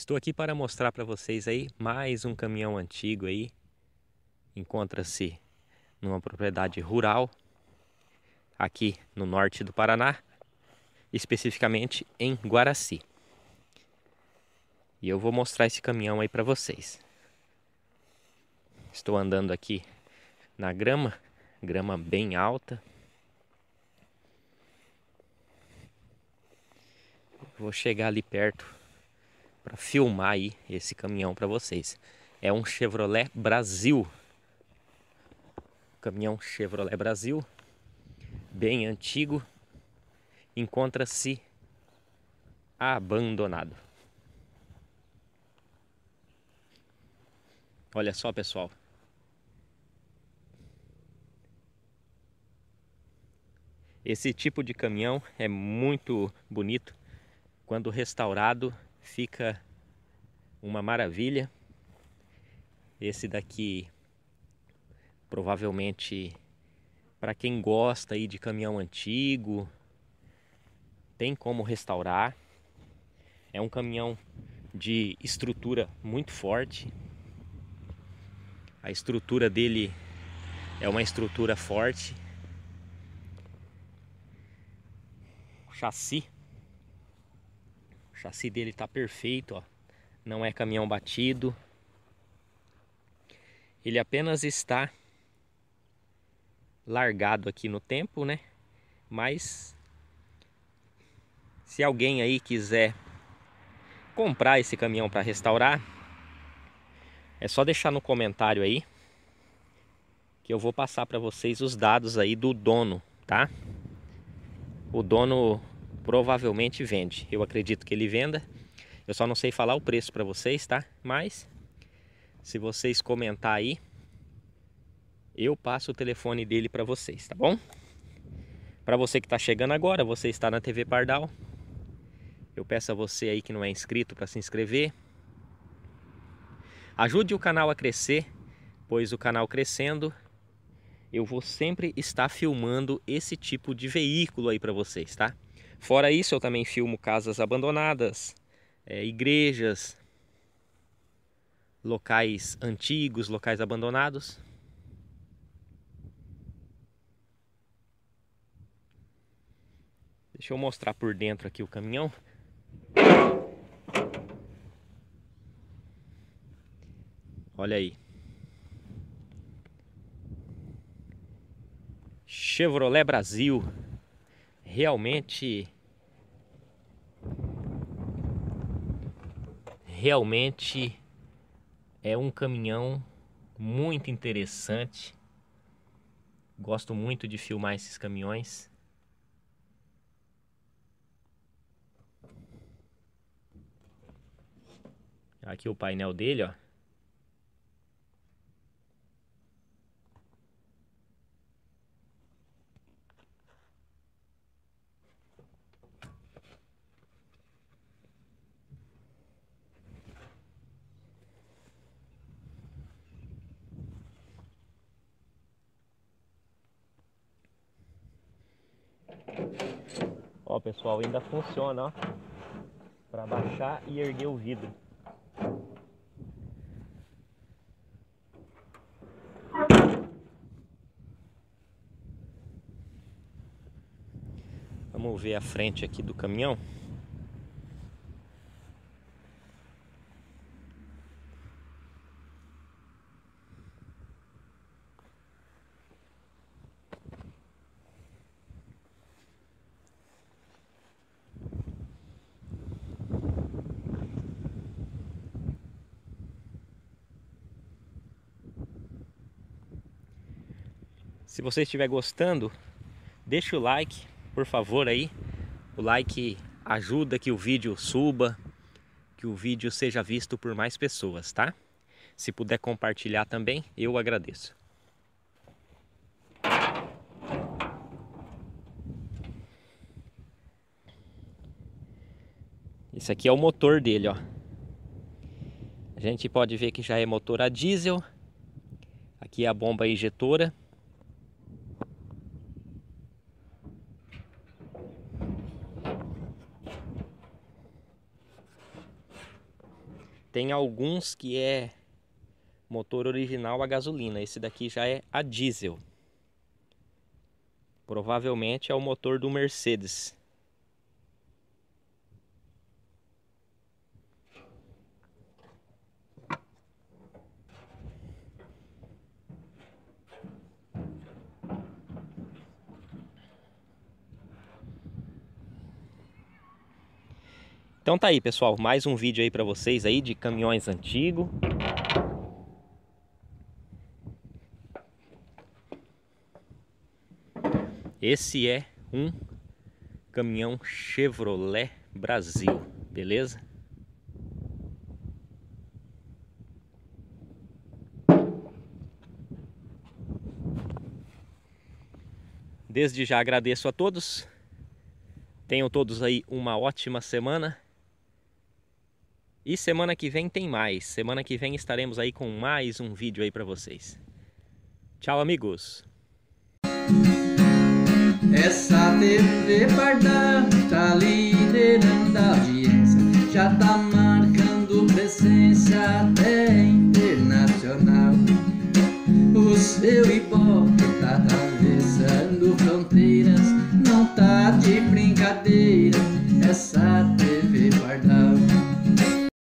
Estou aqui para mostrar para vocês aí mais um caminhão antigo aí. Encontra-se numa propriedade rural aqui no norte do Paraná, especificamente em Guaraci. E eu vou mostrar esse caminhão aí para vocês. Estou andando aqui na grama, grama bem alta. Vou chegar ali perto para filmar aí esse caminhão para vocês. É um Chevrolet Brasil. Caminhão Chevrolet Brasil, bem antigo, encontra-se abandonado. Olha só, pessoal. Esse tipo de caminhão é muito bonito. Quando restaurado, fica uma maravilha. Esse daqui provavelmente para quem gosta aí de caminhão antigo, tem como restaurar. É um caminhão de estrutura muito forte. A estrutura dele é uma estrutura forte. O chassi. Chassi dele está perfeito, ó. Não é caminhão batido. Ele apenas está largado aqui no tempo, né? Mas se alguém aí quiser comprar esse caminhão para restaurar, é só deixar no comentário aí que eu vou passar para vocês os dados aí do dono, tá? O dono provavelmente vende. Eu acredito que ele venda. Eu só não sei falar o preço para vocês, tá? Mas se vocês comentar aí, eu passo o telefone dele para vocês, tá bom? Para você que está chegando agora, você está na TV Pardal. Eu peço a você aí que não é inscrito para se inscrever. Ajude o canal a crescer, pois o canal crescendo, eu vou sempre estar filmando esse tipo de veículo aí para vocês, tá? Fora isso, eu também filmo casas abandonadas, é, igrejas, locais antigos, locais abandonados. Deixa eu mostrar por dentro aqui o caminhão. Olha aí. Chevrolet Brasil. Realmente realmente é um caminhão muito interessante. Gosto muito de filmar esses caminhões. Aqui o painel dele, ó. Ó, pessoal, ainda funciona, ó. Para baixar e erguer o vidro. Vamos ver a frente aqui do caminhão. Se você estiver gostando, deixa o like, por favor aí. O like ajuda que o vídeo suba, que o vídeo seja visto por mais pessoas, tá? Se puder compartilhar também, eu agradeço. Esse aqui é o motor dele, ó. A gente pode ver que já é motor a diesel. Aqui é a bomba injetora. Tem alguns que é motor original a gasolina. Esse daqui já é a diesel. Provavelmente é o motor do Mercedes. Então tá aí, pessoal, mais um vídeo aí para vocês aí de caminhões antigos. Esse é um caminhão Chevrolet Brasil, beleza? Desde já agradeço a todos. Tenham todos aí uma ótima semana. E semana que vem tem mais. Semana que vem estaremos aí com mais um vídeo aí para vocês. Tchau, amigos. Essa TV tá liderando a audiência, já tá marcando presença até internacional. O seu hipócrita tá